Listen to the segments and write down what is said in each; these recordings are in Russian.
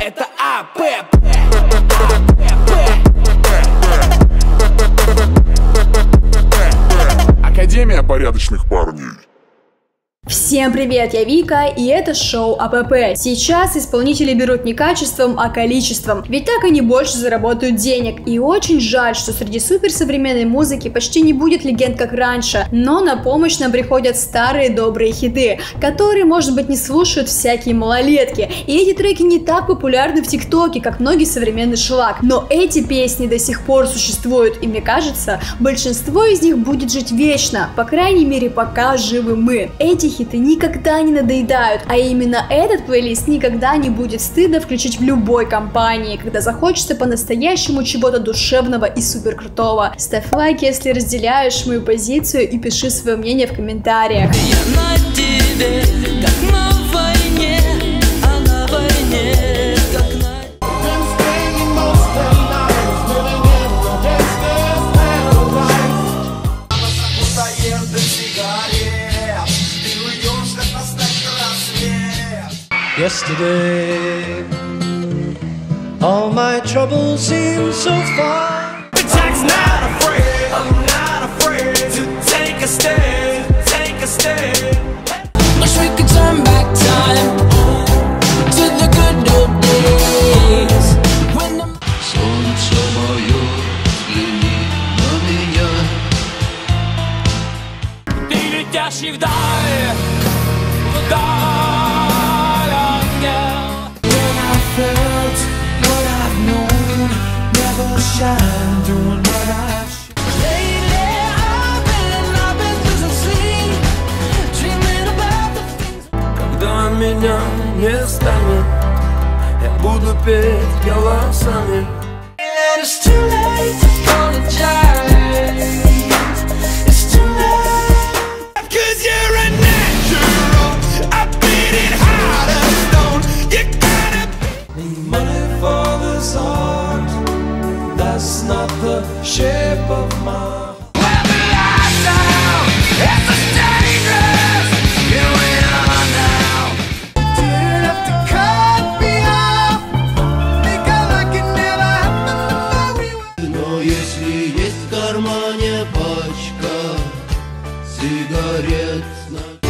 Это АПП Академия порядочных парней. Всем привет, я Вика, и это шоу АПП. Сейчас исполнители берут не качеством, а количеством, ведь так они больше заработают денег. И очень жаль, что среди суперсовременной музыки почти не будет легенд как раньше, но на помощь нам приходят старые добрые хиты, которые, может быть, не слушают всякие малолетки. И эти треки не так популярны в ТикТоке, как многие современный шлак, но эти песни до сих пор существуют, и мне кажется, большинство из них будет жить вечно, по крайней мере, пока живы мы. Эти хиты никогда не надоедают, а именно этот плейлист никогда не будет стыдно включить в любой компании, когда захочется по-настоящему чего-то душевного и супер крутого. Ставь лайк, если разделяешь мою позицию и пиши свое мнение в комментариях. Я на тебе, как на войне, а на войне, как Yesterday, all my troubles seem so far. Jack's not afraid, I'm not afraid to take a stand, take a stand меня не станет, я буду петь голосами And it's too late to apologize It's too late Cause you're a natural, I beat it hard as stone You gotta Money for this heart, that's not the shape of my Сигарет на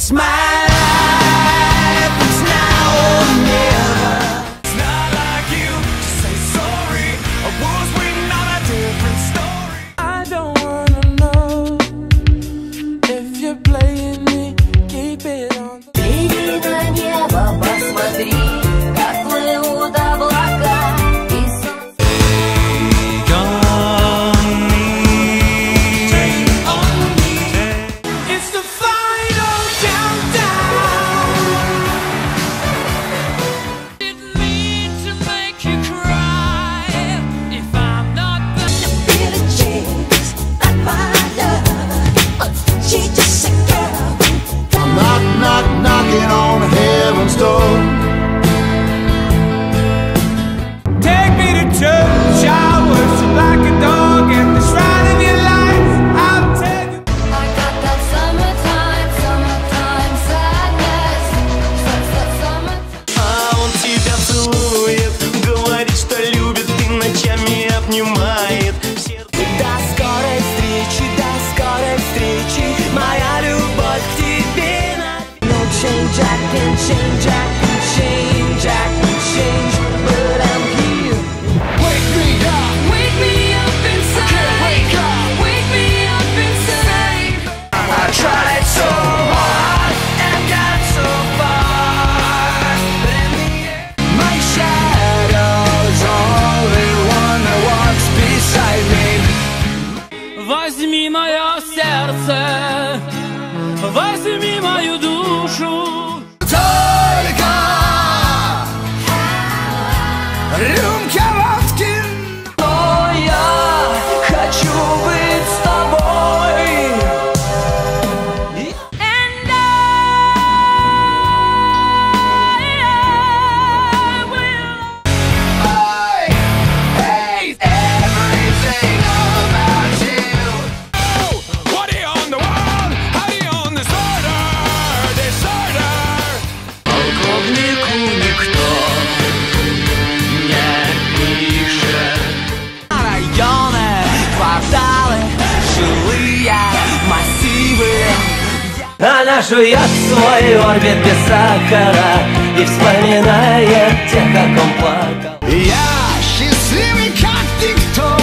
smile. mãe. жует свой орбит без сахара И вспоминает тех, как он плакал. Я счастливый, как никто.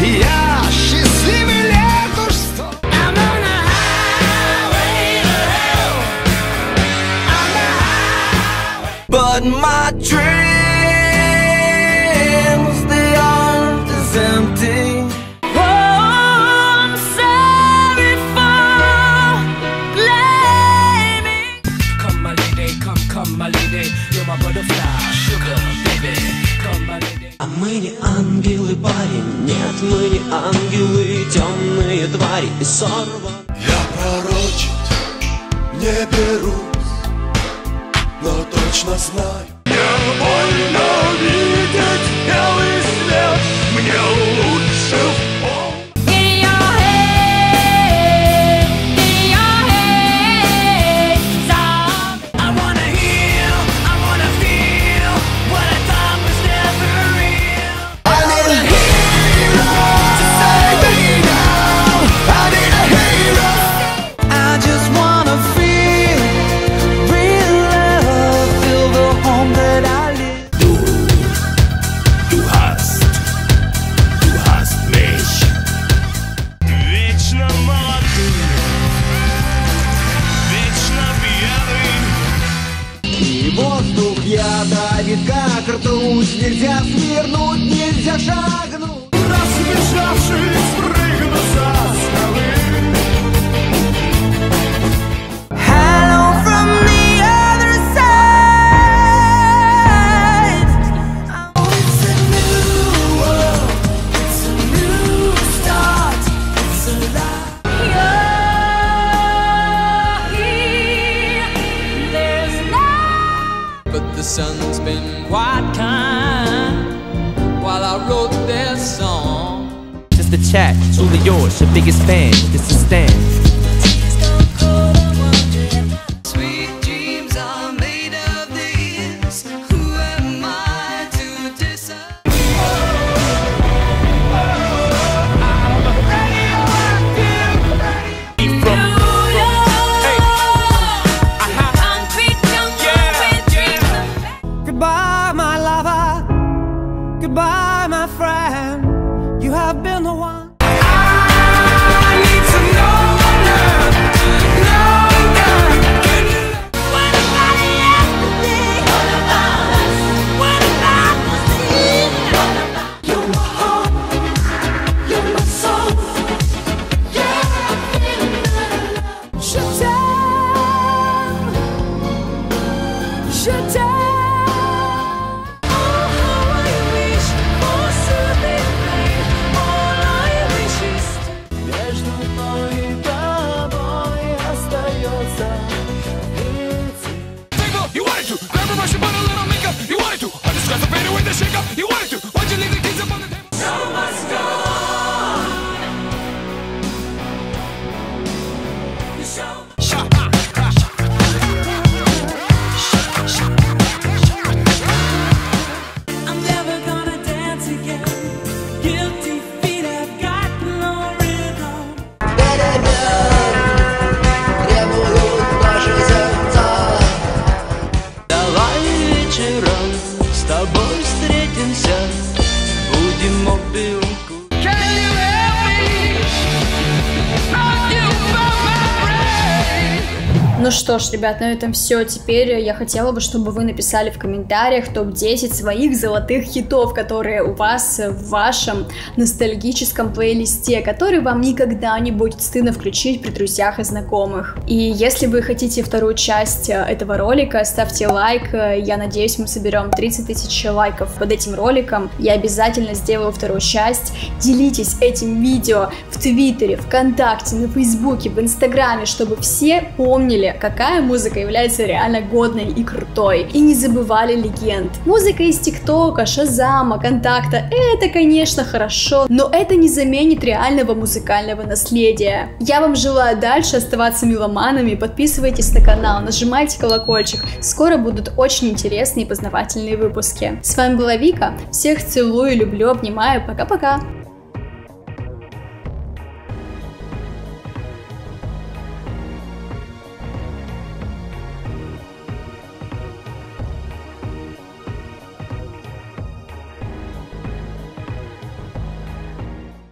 Я счастливый лет уж my dream А мы не ангелы, парень, нет, мы не ангелы, темные твари и сорван. Я пророчить не берусь, но точно знаю. Мне больно видеть белый свет, мне лучше в the chat. Truly yours, your biggest fan. This is Stan. You wanted to brush put a little makeup. You wanted to the shake up. You wanted to. Why'd you leave the keys up on the table? Guilty что ж, ребят, на этом все. Теперь я хотела бы, чтобы вы написали в комментариях топ-10 своих золотых хитов, которые у вас в вашем ностальгическом плейлисте, который вам никогда не будет стыдно включить при друзьях и знакомых. И если вы хотите вторую часть э, этого ролика, ставьте лайк. Э, Я надеюсь, мы соберем 30 тысяч лайков под этим роликом. Я обязательно сделаю вторую часть. Делитесь этим видео в Твиттере, ВКонтакте, на Фейсбуке, в Инстаграме, чтобы все помнили, какая музыка является реально годной и крутой. И не забывали легенд. Музыка из ТикТока, Шазама, Контакта — это, конечно, хорошо, но это не заменит реального музыкального наследия. Я вам желаю дальше оставаться меломанами, подписывайтесь на канал, нажимайте колокольчик. Скоро будут очень интересные и познавательные выпуски. С вами была Вика. Всех целую, люблю, обнимаю. Пока-пока.